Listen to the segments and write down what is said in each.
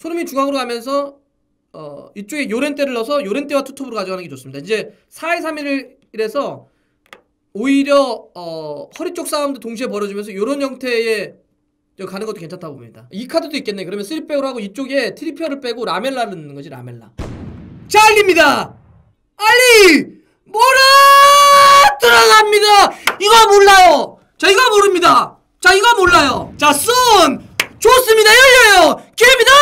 손흥민 중앙으로 가면서 어, 이쪽에 요렌테를 넣어서 요렌테와 투톱으로 가져가는 게 좋습니다. 이제 4-2-3-1에서 오히려 어, 허리 쪽 싸움도 동시에 벌어지면서 이런 형태의 저 가는 것도 괜찮다고 봅니다. 이 카드도 있겠네. 그러면 3백으로 하고 이쪽에 트리피어를 빼고 라멜라를 넣는 거지 라멜라. 자 알립니다. 알리 뭐라 들어갑니다. 이거 몰라요. 자 이거 모릅니다. 자 이거 몰라요. 자쏜 좋습니다. 열려요. 기회입니다.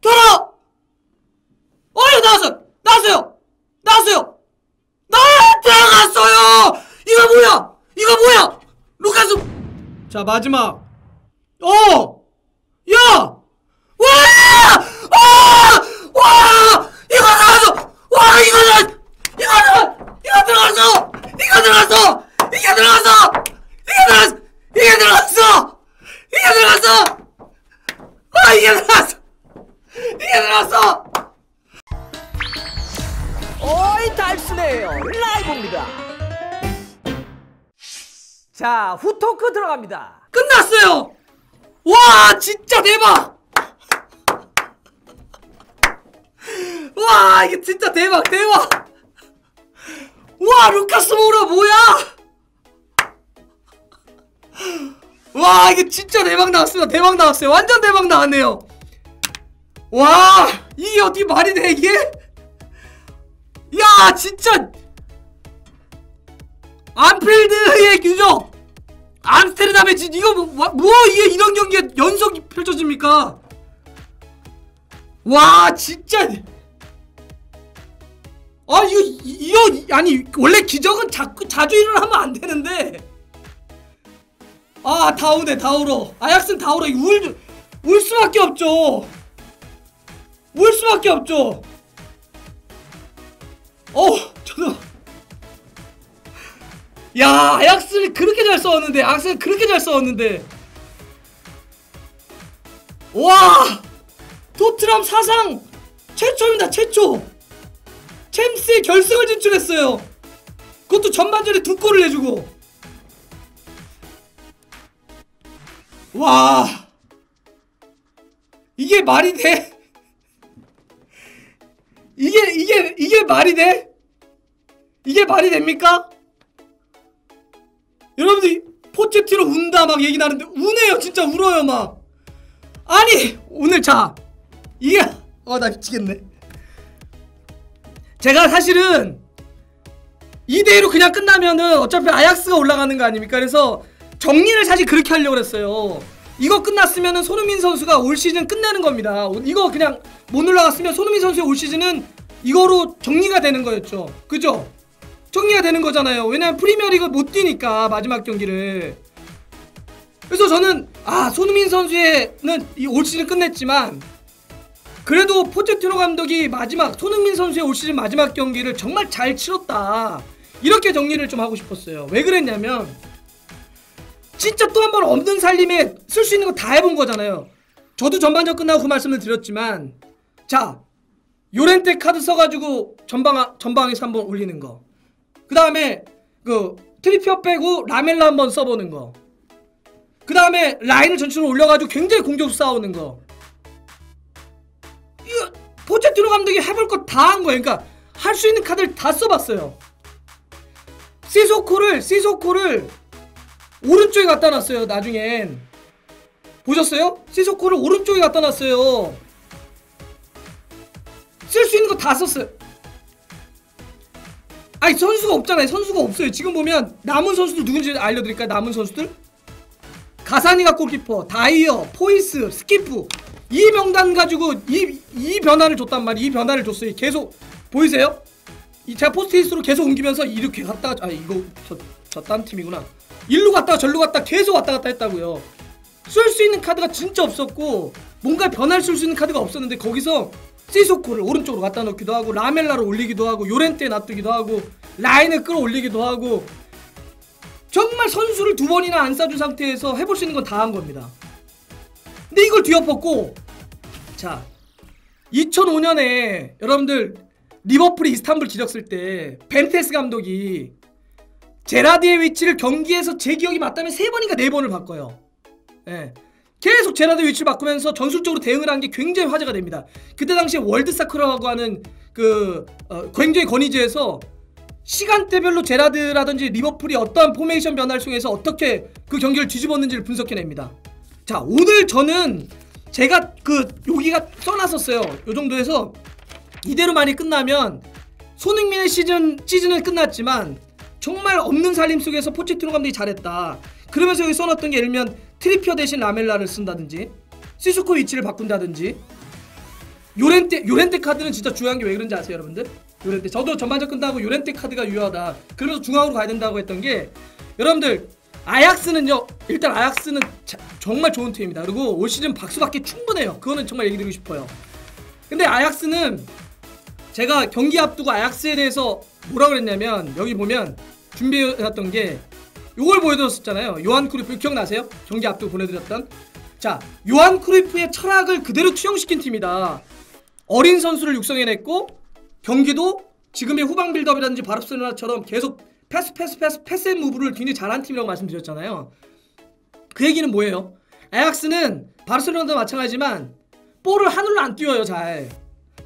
돌아. 어이 나왔어. 나왔어요. 나왔어요. 나 들어갔어요. 이거 뭐야? 이거 뭐야? 루카스. 자 마지막. 어. 야. 와! 와! 와! 이거 들어갔어. 와 이거 들 이거 들어 이거 들어갔어. 이거 들어갔어. 이게 들어갔어. 이게 들어갔어. 이게 들어갔어. 이게 들어갔어. 아 이게 들어갔어. 이게 들어갔어. 어이 달순해요 라이브입니다 자 후토크 들어갑니다 끝났어요. 와 진짜 대박. 와 이게 진짜 대박 대박. 와 루카스 모ura 뭐야? 와 이게 진짜 대박 나왔습니다. 대박 나왔어요. 완전 대박 나왔네요. 와 이게 어떻게 말이 돼 이게? 야 진짜 안필드의 규정 암스테르담의 진 이거 뭐, 와- 뭐 이게 이런 경기에 연속이 펼쳐집니까? 와 진짜 아 이거 이- 이거 아니 원래 기적은 자꾸 자주 일어나면 안 되는데 아 다우네 다우로. 아약스는 다우로. 울, 울 수밖에 없죠. 울 수밖에 없죠. 어 저도. 야 아약스를 그렇게 잘 싸웠는데 아약스를 그렇게 잘 싸웠는데. 와 토트넘 사상 최초입니다 최초. 챔스의 결승을 진출했어요. 그것도 전반전에 두 골을 내주고 와 이게 말이 돼? 이게 이게 이게 말이 돼? 이게 말이 됩니까? 여러분들 포체티로 운다 막 얘기 나는데 우네요 진짜 울어요 막 아니 오늘 자 이게 아나 미치겠네 제가 사실은 2대1로 그냥 끝나면은 어차피 아약스가 올라가는 거 아닙니까 그래서 정리를 사실 그렇게 하려고 그랬어요 이거 끝났으면은 손흥민 선수가 올 시즌 끝내는 겁니다 이거 그냥 못 올라갔으면 손흥민 선수의 올 시즌은 이거로 정리가 되는 거였죠 그죠? 정리가 되는 거잖아요. 왜냐면 프리미어리그 못 뛰니까 마지막 경기를. 그래서 저는 아 손흥민 선수의는 이올 시즌 끝냈지만 그래도 포체티노 감독이 마지막 손흥민 선수의 올 시즌 마지막 경기를 정말 잘 치렀다. 이렇게 정리를 좀 하고 싶었어요. 왜 그랬냐면 진짜 또 한 번 없는 살림에 쓸 수 있는 거 다 해본 거잖아요. 저도 전반전 끝나고 그 말씀을 드렸지만 자 요렌테 카드 써가지고 전방 전방에서 한번 올리는 거. 그 다음에 그 트리피어 빼고 라멜라 한번 써보는 거. 그 다음에 라인을 전체로 올려가지고 굉장히 공격수 싸우는 거. 이거 포체티노 감독이 해볼 거다한 거예요. 그러니까 할 수 있는 카드를 다 써봤어요. 시소코를 시소코를 오른쪽에 갖다 놨어요. 나중엔 보셨어요? 시소코를 오른쪽에 갖다 놨어요. 쓸 수 있는 거 다 썼어요. 아니 선수가 없잖아요. 선수가 없어요. 지금 보면 남은 선수들 누군지 알려드릴까요? 남은 선수들? 가사니가 골키퍼, 다이어, 포이스, 스킵 이 명단 가지고 이, 이 변화를 줬단 말이에요. 이 변화를 줬어요. 계속 보이세요? 이 제가 포스트잇으로 계속 옮기면서 이렇게 갔다가 아 이거 저 저 딴 팀이구나. 일로 갔다가 절로 갔다 계속 왔다 갔다 했다고요. 쓸 수 있는 카드가 진짜 없었고 뭔가 쓸수 있는 카드가 없었는데 거기서 시소코를 오른쪽으로 갖다 놓기도 하고 라멜라를 올리기도 하고 요렌테 놔두기도 하고 라인을 끌어올리기도 하고 정말 선수를 두 번이나 안 싸준 상태에서 해볼 수 있는 건 다 한 겁니다. 근데 이걸 뒤엎었고 자 2005년에 여러분들 리버풀이 이스탄불 지렸을 때 벤테스 감독이 제라드의 위치를 경기에서 제 기억이 맞다면 세 번인가 네 번을 바꿔요. 예. 계속 제라드 위치를 바꾸면서 전술적으로 대응을 한 게 굉장히 화제가 됩니다. 그때 당시에 월드사커라고 하는 그 어, 굉장히 권위지에서 시간대별로 제라드라든지 리버풀이 어떠한 포메이션 변화를 통해서 어떻게 그 경기를 뒤집었는지를 분석해냅니다. 자 오늘 저는 제가 그 여기가 써놨었어요. 요 정도에서 이대로 많이 끝나면 손흥민의 시즌 시즌은 끝났지만 정말 없는 살림 속에서 포체티노 감독이 잘했다. 그러면서 여기 써놨던 게 예를 들면 트리피어 대신 라멜라를 쓴다든지 시소코 위치를 바꾼다든지 요렌테 요렌테 카드는 진짜 중요한 게 왜 그런지 아세요, 여러분들? 요렌테 저도 전반전 끝나고 요렌테 카드가 유효하다. 그러면서 중앙으로 가야 된다고 했던 게 여러분들 아약스는요 일단 아약스는 자- 정말 좋은 팀입니다. 그리고 올 시즌 박수 받기 충분해요. 그거는 정말 얘기 드리고 싶어요. 근데 아약스는 제가 경기 앞두고 아약스에 대해서 뭐라 그랬냐면 여기 보면 준비해놨던 게 요걸 보여드렸었잖아요. 요한 크루이프 기억나세요? 경기 앞두고 보내드렸던 자 요한 크루이프의 철학을 그대로 투영시킨 팀이다. 어린 선수를 육성해냈고 경기도 지금의 후방 build-up이라든지 바르셀로나처럼 계속 패스 패스 패스 pass and move를 굉장히 잘한 팀이라고 말씀드렸잖아요. 그 얘기는 뭐예요? 아약스는 바르셀로나도 마찬가지지만 볼을 하늘로 안 띄워요 잘.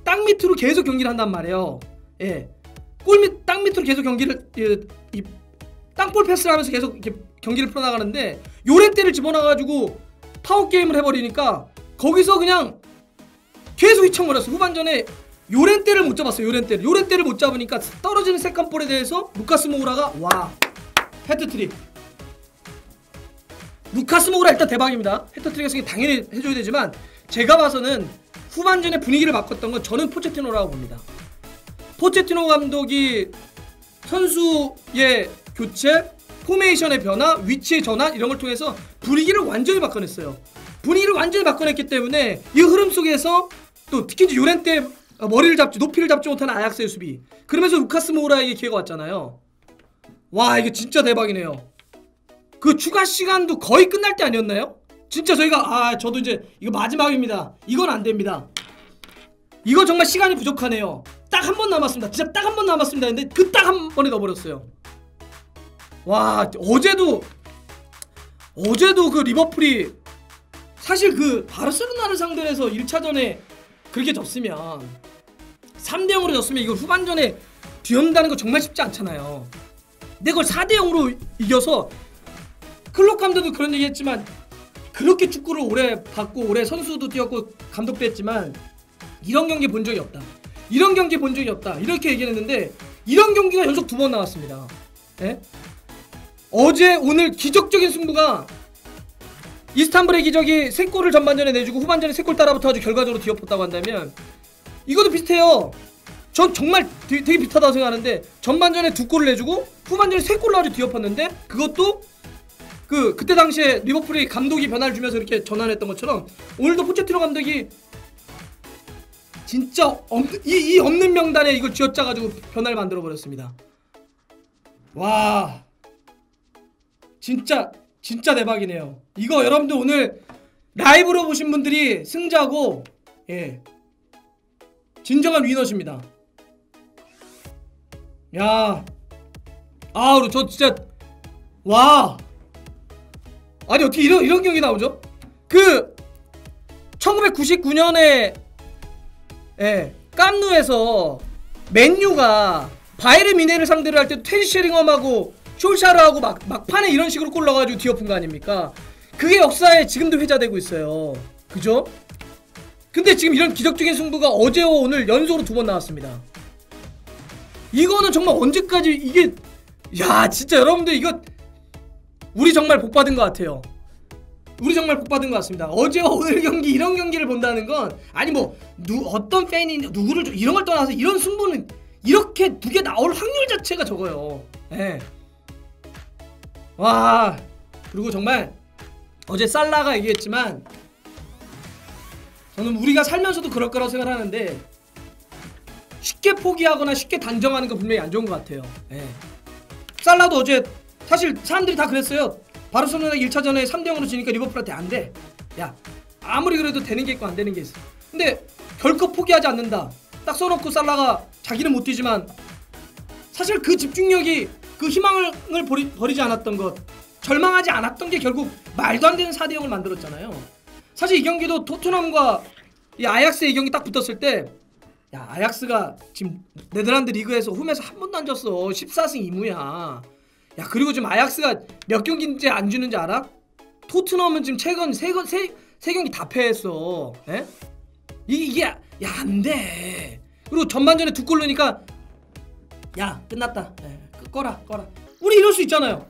땅 밑으로 계속 경기를 한단 말이에요. 예. 골밑 땅 밑으로 계속 경기를 이, 이 땅볼 패스를 하면서 계속 이렇게 경기를 풀어나가는데 요렌테를 집어넣어가지고 파워 게임을 해버리니까 거기서 그냥 계속 휘청거렸어. 후반전에 요렌테를 못 잡았어요. 요렌테를 요렌테를 못 잡으니까 떨어지는 second ball에 대해서 루카스 모우라가 와 해트트릭. 루카스 모우라 일단 대박입니다. 해트트릭해서 당연히 해줘야 되지만 제가 봐서는 후반전에 분위기를 바꿨던 건 저는 포체티노라고 봅니다. 포체티노 감독이 선수의 교체, 포메이션의 변화, 위치의 전환 이런 걸 통해서 분위기를 완전히 바꿔냈어요. 분위기를 완전히 바꿔냈기 때문에 이 흐름 속에서 또 특히 요렌테 머리를 잡지 높이를 잡지 못하는 아약스의 수비 그러면서 루카스 모우라에게 기회가 왔잖아요. 와 이게 진짜 대박이네요. 그 추가 시간도 거의 끝날 때 아니었나요? 진짜 저희가 아 저도 이제 이거 마지막입니다. 이건 안 됩니다. 이거 정말 시간이 부족하네요. 딱 한 번 남았습니다. 진짜 딱 한 번 남았습니다. 근데 그 딱 한 번에 넣어버렸어요. 와 어제도 어제도 그 리버풀이 사실 그 바르셀로나를 상대로 해서 1차전에 그렇게 졌으면 3대 0으로 졌으면 이거 후반전에 뒤엎는다는 거 정말 쉽지 않잖아요. 근데 그걸 4대 0으로 이겨서 클럽 감독도 그런 얘기 했지만 그렇게 축구를 오래 봤고 오래 선수도 뛰었고 감독도 했지만 이런 경기 본 적이 없다. 이런 경기 본 적이 없다. 이렇게 얘기했는데 이런 경기가 연속 두 번 나왔습니다. 예? 어제 오늘 기적적인 승부가 이스탄불의 기적이 세 골을 전반전에 내주고 후반전에 세골 따라붙어 가지고 결과적으로 뒤엎었다고 한다면 이것도 비슷해요. 전 정말 되게, 되게 비슷하다고 생각하는데 전반전에 두 골을 내주고 후반전에 세 골을 아주 뒤엎었는데 그것도 그 그때 당시에 리버풀이 감독이 변화를 주면서 이렇게 전환했던 것처럼 오늘도 포체티노 감독이 진짜 없는, 이, 이 없는 명단에 이걸 쥐어짜가지고 변화를 만들어 버렸습니다. 와 진짜 진짜 대박이네요. 이거 여러분들 오늘 라이브로 보신 분들이 승자고 예 진정한 위너십니다. 야, 아, 그리고 저 진짜 와, 아니 어떻게 이런 이런 경기 나오죠? 그 1999년에 예 깜누에서 맨유가 바이에른 미네를 상대로 할때 테디 쉐링엄하고 숄샤르하고 막 막판에 이런 식으로 골 넣어가지고 뒤엎은 거 아닙니까? 그게 역사에 지금도 회자되고 있어요. 그죠? 근데 지금 이런 기적적인 승부가 어제와 오늘 연속으로 두 번 나왔습니다. 이거는 정말 언제까지 이게 야 진짜 여러분들 이거 우리 정말 복 받은 것 같아요. 우리 정말 복 받은 것 같습니다. 어제와 오늘 경기 이런 경기를 본다는 건 아니 뭐 누, 어떤 팬이 누구를 좀- 이런 걸 떠나서 이런 승부는 이렇게 두 개 나올 확률 자체가 적어요. 예. 와 그리고 정말 어제 살라가 얘기했지만 저는 우리가 살면서도 그럴 거라고 생각하는데 쉽게 포기하거나 쉽게 단정하는 건 분명히 안 좋은 것 같아요. 예. 살라도 어제 사실 사람들이 다 그랬어요. 바르셀로나 1차전에 3대 0으로 지니까 리버풀한테 안 돼. 야 아무리 그래도 되는 게 있고 안 되는 게 있어. 근데 결코 포기하지 않는다. 딱 써놓고 살라가 자기는 못 뛰지만 사실 그 집중력이 그 희망을 버리, 버리지 않았던 것 절망하지 않았던 게 결국 말도 안 되는 4대 0을 만들었잖아요. 사실 이 경기도 토트넘과 이 아약스의 이 경기 딱 붙었을 때 야 아약스가 지금 네덜란드 리그에서 홈에서 한 번도 안 졌어 14승 2무야 야 그리고 지금 아약스가 몇 경기인지 안 주는지 알아? 토트넘은 지금 최근 세, 건- 세, 세 경기 다 패했어. 예? 이- 이게 야 안돼. 그리고 전반전에 두 골 넣으니까 야 끝났다. 예, 끄- 꺼라 꺼라. 우리 이럴 수 있잖아요.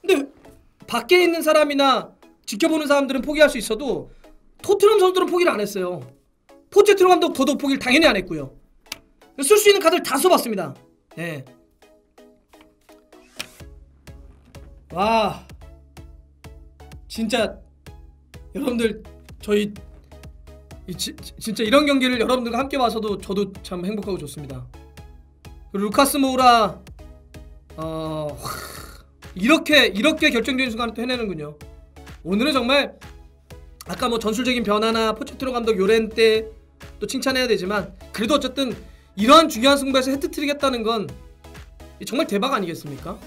근데 밖에 있는 사람이나 지켜보는 사람들은 포기할 수 있어도 토트넘 선수들은 포기를 안 했어요. 포체티노 감독 더더욱 포기를 당연히 안 했고요. 쓸 수 있는 카드를 다 써봤습니다. 예. 와 진짜 여러분들 저희 이 지- 지- 진짜 이런 경기를 여러분들과 함께 봐서도 저도 참 행복하고 좋습니다. 루카스 모우라 어 하, 이렇게 이렇게 결정적인 순간을 또 해내는군요. 오늘은 정말 아까 뭐 전술적인 변화나 포체티노 감독 요렌 때 또 칭찬해야 되지만 그래도 어쨌든 이러한 중요한 승부에서 헤트트릭 했다는 건 정말 대박 아니겠습니까?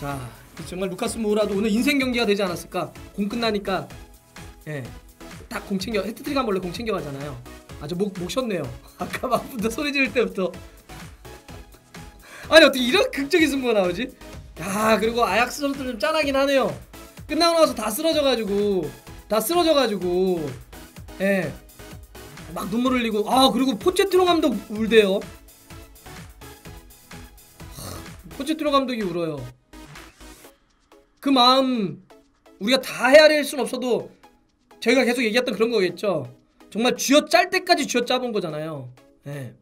자 정말 루카스 모우라도 오늘 인생 경기가 되지 않았을까? 공 끝나니까 예. 딱 공 챙겨 해트트릭 하면 원래 공 챙겨 가잖아요. 아주 목, 목 쉬었네요. 아까 막부터 소리 지를 때부터 아니 어떻게 이런 극적인 승부가 나오지? 야 그리고 아약스 선수들 좀 짠하긴 하네요. 끝나고 나서 다 쓰러져가지고 다 쓰러져가지고 예. 막 눈물 흘리고 아 그리고 포체티노 감독 울대요. 하, 포체티노 감독이 울어요. 그 마음 우리가 다 헤아릴 순 없어도 저희가 계속 얘기했던 그런 거겠죠. 정말 쥐어 짤 때까지 쥐어 짜본 거잖아요. 예.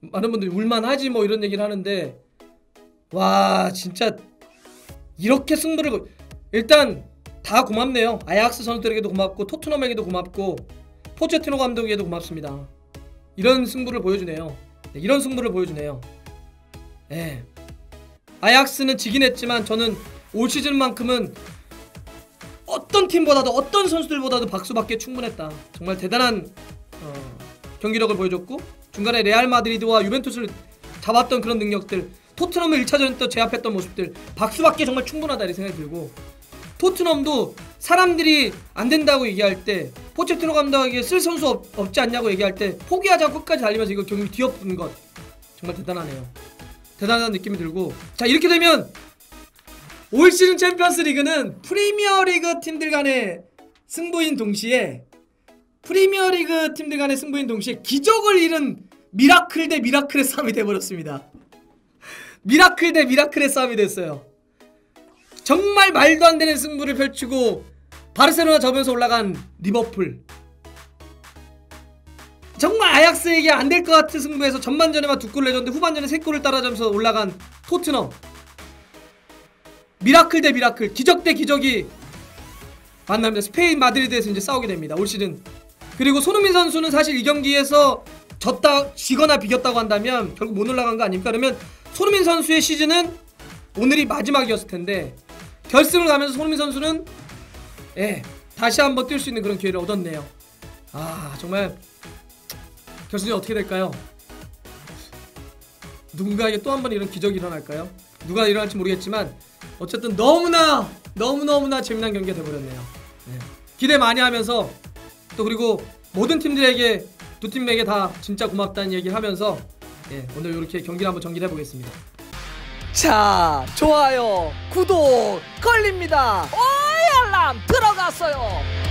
많은 분들이 울만하지 뭐 이런 얘기를 하는데 와 진짜 이렇게 승부를 걸- 일단 다 고맙네요. 아약스 선수들에게도 고맙고 토트넘에게도 고맙고 포체티노 감독에게도 고맙습니다. 이런 승부를 보여주네요. 네, 이런 승부를 보여주네요. 예. 아약스는 지긴 했지만 저는 올 시즌만큼은 어떤 팀보다도 어떤 선수들보다도 박수받기에 충분했다. 정말 대단한 어, 경기력을 보여줬고 중간에 레알 마드리드와 유벤투스를 잡았던 그런 능력들 토트넘을 1차전에 또 제압했던 모습들 박수받기에 정말 충분하다 이 생각이 들고 토트넘도 사람들이 안 된다고 얘기할 때 포체티노 감독에게 쓸 선수 없, 없지 않냐고 얘기할 때 포기하지 않고 끝까지 달리면서 이거 경기 뒤엎은 것 정말 대단하네요. 대단한 느낌이 들고 자 이렇게 되면 올 시즌 챔피언스 리그는 프리미어 리그 팀들 간의 승부인 동시에 프리미어 리그 팀들 간의 승부인 동시에 기적을 이룬 miracle 대 miracle의 싸움이 돼버렸습니다. miracle 대 miracle의 싸움이 됐어요. 정말 말도 안 되는 승부를 펼치고 바르셀로나 잡아서 올라간 리버풀. 정말 아약스에게 안 될 것 같은 승부에서 전반전에만 두 골을 내줬는데 후반전에 세 골을 따라잡으면서 올라간 토트넘. miracle 대 miracle, 기적 대 기적이 만납니다. 스페인 마드리드에서 이제 싸우게 됩니다. 올 시즌. 그리고 손흥민 선수는 사실 이 경기에서 졌다, 지거나 비겼다고 한다면 결국 못 올라간 거 아닙니까? 그러면 손흥민 선수의 시즌은 오늘이 마지막이었을 텐데 결승을 가면서 손흥민 선수는 예 다시 한번 뛸 수 있는 그런 기회를 얻었네요. 아 정말 결승이 어떻게 될까요? 누군가에게 또 한 번 이런 기적이 일어날까요? 누가 일어날지 모르겠지만 어쨌든 너무나 너무 너무나 재미난 경기가 돼버렸네요. 네. 기대 많이 하면서 또 그리고 모든 팀들에게 두 팀에게 다 진짜 고맙다는 얘기를 하면서 예, 오늘 이렇게 경기를 한번 정리해 보겠습니다. 자, 좋아요, 구독 걸립니다. 오이 알람 들어갔어요.